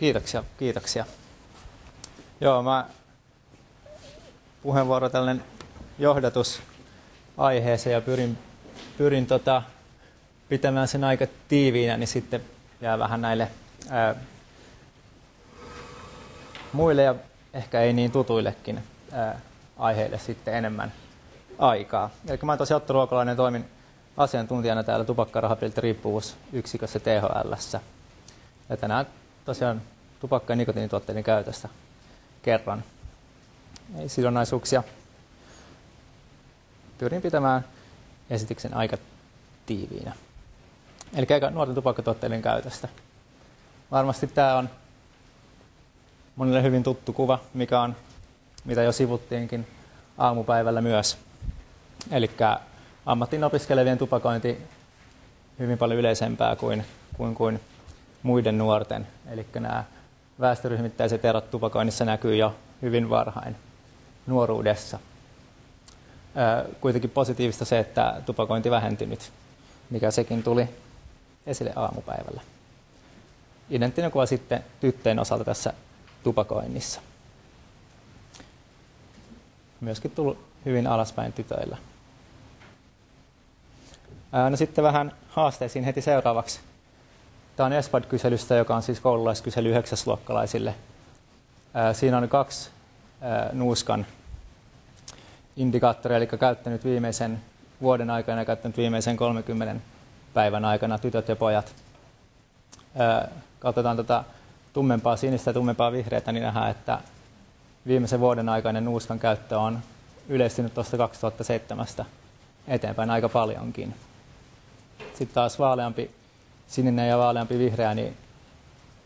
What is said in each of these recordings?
Kiitoksia, kiitoksia. Joo, mä puheenvuoro tällainen johdatus aiheeseen ja pyrin, pyrin tota, pitämään sen aika tiiviinä, niin sitten jää vähän näille ää, muille ja ehkä ei niin tutuillekin ää, aiheille sitten enemmän aikaa. Eli mä tosiaan Otto Ruokolainen, toimin asiantuntijana täällä tupakkarahapilti-riippuvuusyksikössä THLssä. Ja tänään tosiaan tupakka- ja nikotiinituotteiden käytöstä kerran. Ei sidonnaisuuksia. Pyrin pitämään esityksen aika tiiviinä. Eli nuorten tupakkatuotteiden käytöstä. Varmasti tämä on monille hyvin tuttu kuva, mikä on, mitä jo sivuttiinkin aamupäivällä myös. Eli ammattiin opiskelevien tupakointi hyvin paljon yleisempää kuin, kuin, kuin muiden nuorten. Eli nämä väestöryhmittäiset erot tupakoinnissa näkyy jo hyvin varhain nuoruudessa. Kuitenkin positiivista se, että tupakointi vähentynyt, mikä sekin tuli esille aamupäivällä. Identtinen kuva sitten tyttöjen osalta tässä tupakoinnissa. Myöskin tullut hyvin alaspäin tytöillä. No sitten vähän haasteisiin heti seuraavaksi. Tämä on ESPAD-kyselystä, joka on siis koululaiskysely yhdeksäsluokkalaisille. Siinä on kaksi nuuskan indikaattoria, eli käyttänyt viimeisen vuoden aikana ja käyttänyt viimeisen 30 päivän aikana tytöt ja pojat. Katsotaan tätä tummempaa sinistä ja tummempaa vihreätä, niin nähdään, että viimeisen vuoden aikainen nuuskan käyttö on yleistynyt tuosta 2007 eteenpäin aika paljonkin. Sitten taas vaaleampi sininen ja vaaleampi vihreä, niin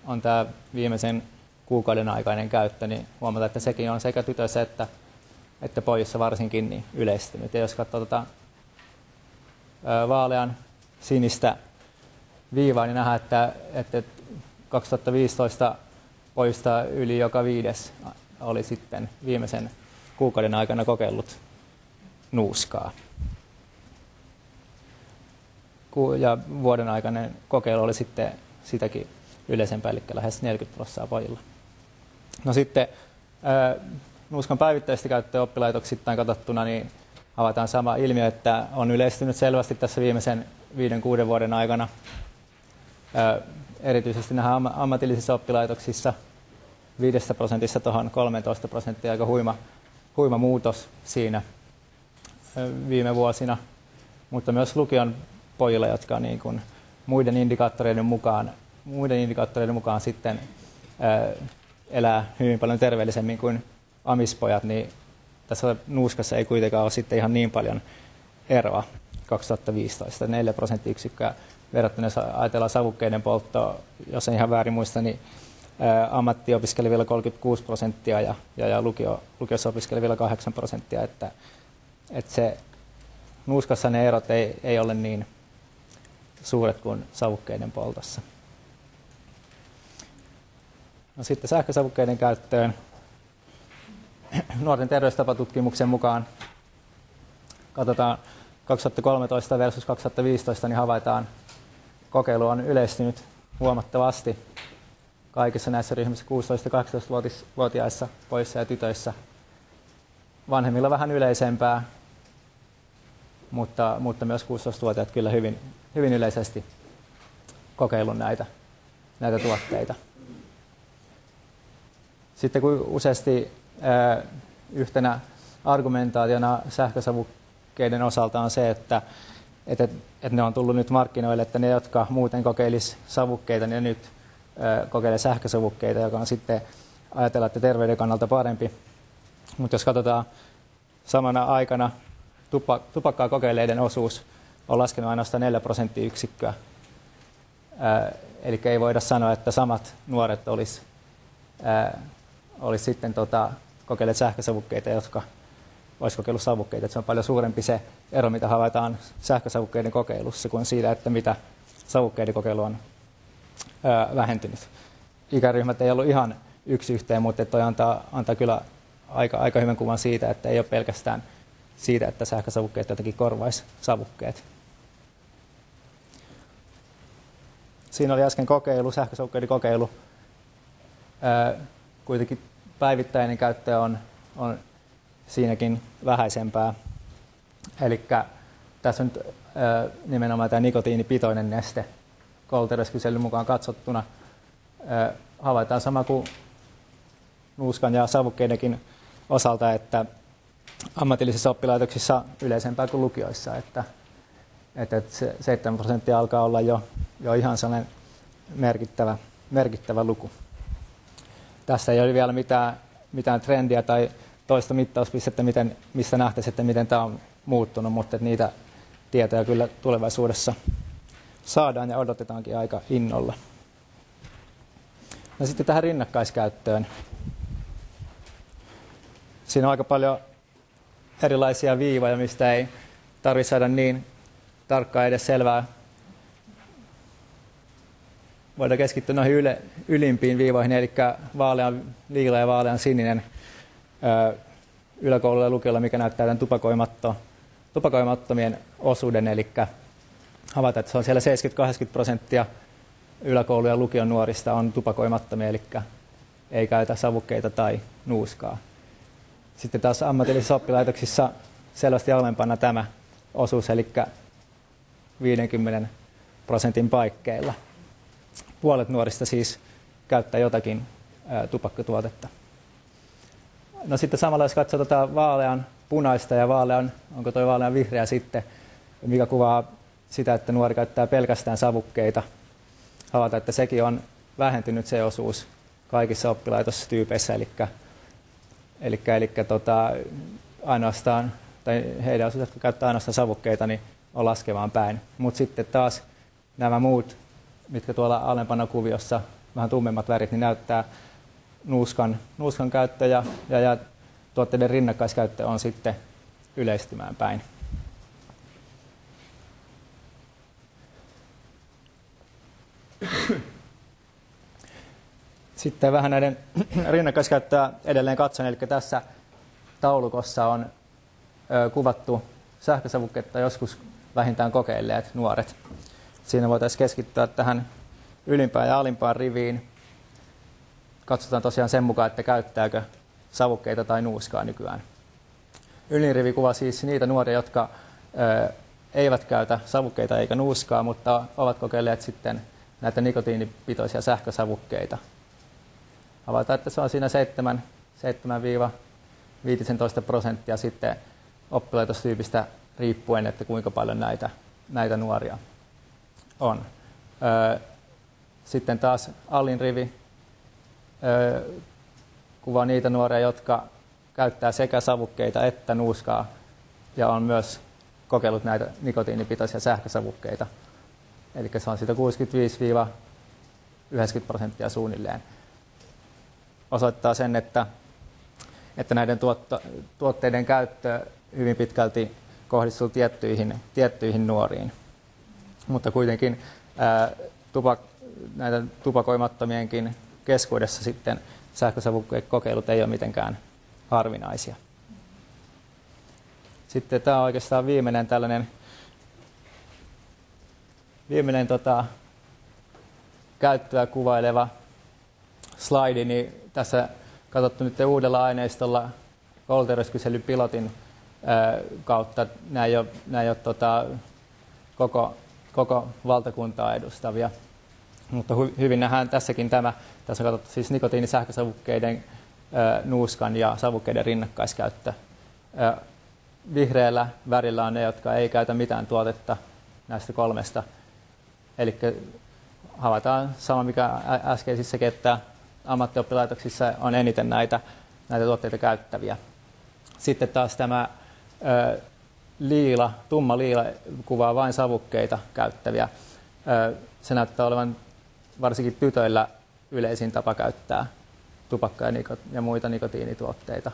on tämä viimeisen kuukauden aikainen käyttö, niin huomataan, että sekin on sekä tytöissä että, että pojissa varsinkin niin yleistynyt. Ja jos katsoo tuota, vaalean sinistä viivaa, niin nähdään, että, että 2015 pojista yli joka viides oli sitten viimeisen kuukauden aikana kokeillut nuuskaa ja vuoden aikainen kokeilu oli sitten sitäkin yleisempää, eli lähes 40 prosenttia pojilla. No sitten nuuskan päivittäistä käyttöä oppilaitoksittain katsottuna, niin havaitaan sama ilmiö, että on yleistynyt selvästi tässä viimeisen viiden, kuuden vuoden aikana. Erityisesti näissä ammatillisissa oppilaitoksissa 5 prosentissa tuohon 13 prosenttia, aika huima, huima muutos siinä viime vuosina. Mutta myös lukion pojilla, jotka niin kuin muiden indikaattoreiden mukaan, muiden indikaattoreiden mukaan sitten ää, elää hyvin paljon terveellisemmin kuin amispojat, niin tässä nuuskassa ei kuitenkaan ole sitten ihan niin paljon eroa. 2015, 4 prosenttiyksikköä verrattuna, jos ajatellaan savukkeiden polttoa, jos en ihan väärin muista, niin ammatti opiskeli vielä 36 prosenttia ja, ja, ja lukio, lukiossa vielä 8 prosenttia, että, että se nuuskassa ne erot ei, ei ole niin, suuret kuin savukkeiden poltossa. No sitten sähkösavukkeiden käyttöön. Nuorten terveystapatutkimuksen mukaan katsotaan 2013 versus 2015, niin havaitaan, kokeilu on yleistynyt huomattavasti kaikissa näissä ryhmissä 16-18-vuotiaissa poissa ja tytöissä. Vanhemmilla vähän yleisempää, mutta, mutta myös 16-vuotiaat kyllä hyvin, hyvin yleisesti kokeillut näitä, näitä tuotteita. Sitten kun useasti yhtenä argumentaationa sähkösavukkeiden osalta on se, että, että, että ne on tullut nyt markkinoille, että ne, jotka muuten kokeilis savukkeita, niin nyt kokeilee sähkösavukkeita, joka on sitten ajatella, että terveyden kannalta parempi. Mutta jos katsotaan samana aikana tupakkaa kokeileiden osuus on laskenut ainoastaan 4 prosenttiyksikköä. Eli ei voida sanoa, että samat nuoret olisi olis sitten tota, kokeilleet sähkösavukkeita, jotka olisi kokeillut savukkeita. se on paljon suurempi se ero, mitä havaitaan sähkösavukkeiden kokeilussa, kuin siitä, että mitä savukkeiden kokeilu on vähentynyt. Ikäryhmät ei ollut ihan yksi yhteen, mutta toi antaa, antaa kyllä aika, aika hyvän kuvan siitä, että ei ole pelkästään siitä, että sähkösavukkeet jotenkin korvaisi savukkeet. Siinä oli äsken kokeilu, sähkösavukkeiden kokeilu. kuitenkin päivittäinen käyttö on, on siinäkin vähäisempää. Eli tässä on nyt nimenomaan tämä nikotiinipitoinen neste kouluterveyskyselyn mukaan katsottuna. Havaitaan sama kuin nuuskan ja savukkeidenkin osalta, että ammatillisissa oppilaitoksissa yleisempää kuin lukioissa, että, että 7 prosenttia alkaa olla jo, jo ihan sellainen merkittävä, merkittävä luku. Tässä ei ole vielä mitään, mitään trendiä tai toista mittauspistettä, miten, missä nähtäisiin, että miten tämä on muuttunut, mutta että niitä tietoja kyllä tulevaisuudessa saadaan ja odotetaankin aika innolla. No sitten tähän rinnakkaiskäyttöön. Siinä on aika paljon erilaisia viivoja, mistä ei tarvitse saada niin tarkkaa edes selvää. Voidaan keskittyä noihin yle, ylimpiin viivoihin, eli vaalean liila ja vaalean sininen yläkoululla ja lukiolla, mikä näyttää tämän tupakoimatto, tupakoimattomien osuuden, eli havaitaan, että se on siellä 70-80 prosenttia yläkoulu- ja lukion nuorista on tupakoimattomia, eli ei käytä savukkeita tai nuuskaa. Sitten taas ammatillisissa oppilaitoksissa selvästi alempana tämä osuus, eli 50 prosentin paikkeilla. Puolet nuorista siis käyttää jotakin tupakkatuotetta. No sitten samalla jos katsoo tätä vaalean punaista ja vaalean, onko tuo vaalean vihreä sitten, mikä kuvaa sitä, että nuori käyttää pelkästään savukkeita. Havaitaan, että sekin on vähentynyt se osuus kaikissa oppilaitostyypeissä, eli Eli, eli tota, ainoastaan, tai heidän osuus, jotka käyttää ainoastaan savukkeita, niin on laskemaan päin. Mutta sitten taas nämä muut, mitkä tuolla alempana kuviossa, vähän tummemmat värit, niin näyttää nuuskan, nuuskan käyttö ja, ja, ja tuotteiden rinnakkaiskäyttö on sitten yleistymään päin. Sitten vähän näiden rinnakkaiskäyttöä edelleen katson, eli tässä taulukossa on kuvattu sähkösavuketta joskus vähintään kokeilleet nuoret. Siinä voitaisiin keskittyä tähän ylimpään ja alimpaan riviin. Katsotaan tosiaan sen mukaan, että käyttääkö savukkeita tai nuuskaa nykyään. Ylinrivi kuvaa siis niitä nuoria, jotka eivät käytä savukkeita eikä nuuskaa, mutta ovat kokeilleet sitten näitä nikotiinipitoisia sähkösavukkeita – havaitaan, että se on siinä 7, 7-15 prosenttia sitten oppilaitostyypistä riippuen, että kuinka paljon näitä, näitä nuoria on. Sitten taas allin rivi kuvaa niitä nuoria, jotka käyttää sekä savukkeita että nuuskaa ja on myös kokeillut näitä nikotiinipitoisia sähkösavukkeita. Eli se on siitä 65-90 prosenttia suunnilleen osoittaa sen, että, että näiden tuotteiden käyttö hyvin pitkälti kohdistuu tiettyihin, tiettyihin nuoriin. Mutta kuitenkin ää, tupak, näitä tupakoimattomienkin keskuudessa sitten sähkösavukokeilut ei ole mitenkään harvinaisia. Sitten tämä on oikeastaan viimeinen tällainen viimeinen tota, käyttöä kuvaileva slaidi, niin tässä katsottu nyt uudella aineistolla kouluterveyskyselyn kautta. Nämä ei ole, nämä ei ole tota, koko, koko valtakuntaa edustavia. Mutta hyvin nähdään tässäkin tämä. Tässä on katsottu siis nikotiinisähkösavukkeiden, nuuskan ja savukkeiden rinnakkaiskäyttö. Vihreällä värillä on ne, jotka ei käytä mitään tuotetta näistä kolmesta. Eli havaitaan sama, mikä äskeisissäkin, että ammattioppilaitoksissa on eniten näitä, näitä tuotteita käyttäviä. Sitten taas tämä liila, tumma liila kuvaa vain savukkeita käyttäviä. Se näyttää olevan varsinkin tytöillä yleisin tapa käyttää tupakkaa ja, ja muita nikotiinituotteita.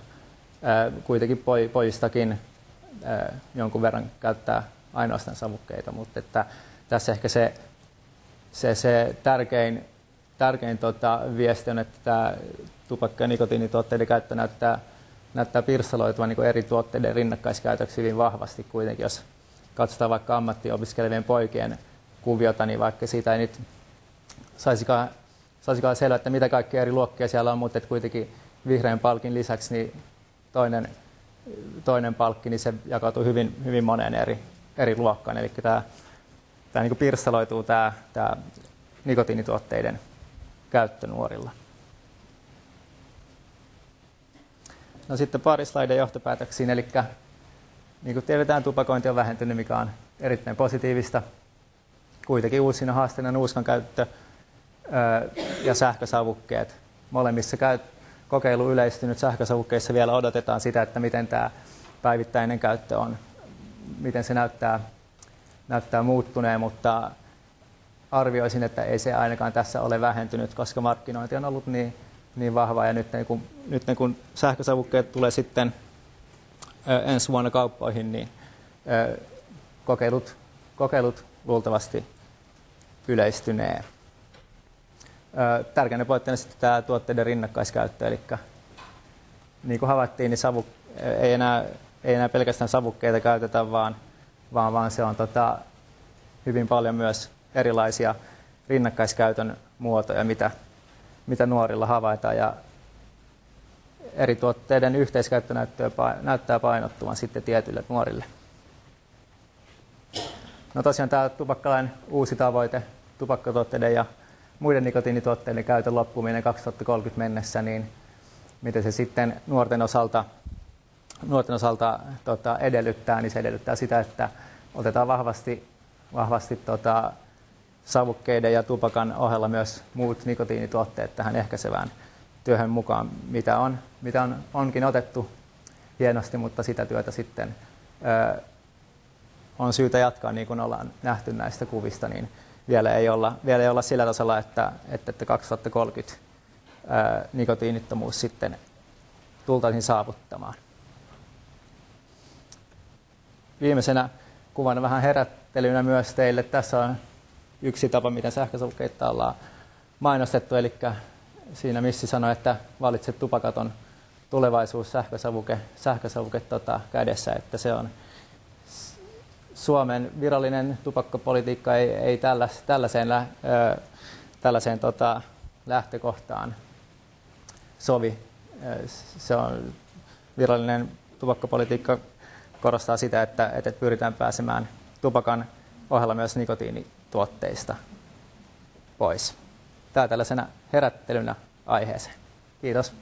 Kuitenkin pojistakin jonkun verran käyttää ainoastaan savukkeita, mutta että tässä ehkä se, se, se tärkein tärkein tota, viesti on, että tämä tupakka- ja nikotiinituotteiden käyttö näyttää, näyttää pirstaloituvan niin eri tuotteiden rinnakkaiskäytöksi hyvin vahvasti kuitenkin. Jos katsotaan vaikka ammattiopiskelevien poikien kuviota, niin vaikka siitä ei nyt saisikaan olisi selvä, että mitä kaikkia eri luokkia siellä on, mutta että kuitenkin vihreän palkin lisäksi niin toinen, toinen palkki, niin se jakautuu hyvin, hyvin moneen eri, eri luokkaan. Eli tämä, tämä niin pirstaloituu tämä, tämä nikotiinituotteiden käyttö nuorilla. No sitten pari slaiden johtopäätöksiin, eli niin kuin tiedetään, tupakointi on vähentynyt, mikä on erittäin positiivista. Kuitenkin uusina haasteina nuuskan käyttö ja sähkösavukkeet. Molemmissa kokeilu yleistynyt sähkösavukkeissa vielä odotetaan sitä, että miten tämä päivittäinen käyttö on, miten se näyttää, näyttää muuttuneen, mutta arvioisin, että ei se ainakaan tässä ole vähentynyt, koska markkinointi on ollut niin, niin vahva ja nyt, kun, nyt kun sähkösavukkeet tulee sitten ensi vuonna kauppoihin, niin kokeilut, kokeilut luultavasti yleistynee. Tärkeänä pointtina sitten tämä tuotteiden rinnakkaiskäyttö, eli niin kuin havaittiin, niin savu, ei, enää, ei enää pelkästään savukkeita käytetä, vaan, vaan, vaan se on tota, hyvin paljon myös erilaisia rinnakkaiskäytön muotoja, mitä, mitä nuorilla havaitaan. Ja eri tuotteiden yhteiskäyttö näyttää painottuvan sitten tietyille nuorille. No tosiaan tämä tupakkalain uusi tavoite, tupakkatuotteiden ja muiden nikotiinituotteiden käytön loppuminen 2030 mennessä, niin miten se sitten nuorten osalta, nuorten osalta tota, edellyttää, niin se edellyttää sitä, että otetaan vahvasti, vahvasti tota, savukkeiden ja tupakan ohella myös muut nikotiinituotteet tähän ehkäisevään työhön mukaan, mitä, on, mitä on, onkin otettu hienosti, mutta sitä työtä sitten ö, on syytä jatkaa, niin kuin ollaan nähty näistä kuvista, niin vielä ei olla, vielä ei olla sillä tasolla, että, että, että 2030 ää, nikotiinittomuus sitten tultaisiin saavuttamaan. Viimeisenä kuvana vähän herättelynä myös teille. Tässä on yksi tapa, miten sähkösavukkeita ollaan mainostettu, eli siinä Missi sanoi, että valitset tupakaton tulevaisuus sähkösavuke, sähkösavuke tota, kädessä, että se on Suomen virallinen tupakkapolitiikka ei, ei tälläs, tällaiseen, lä, ö, tällaiseen tota, lähtökohtaan sovi. Se on virallinen tupakkapolitiikka korostaa sitä, että, että pyritään pääsemään tupakan ohella myös nikotiinituotteista pois. Tämä tällaisena herättelynä aiheeseen. Kiitos.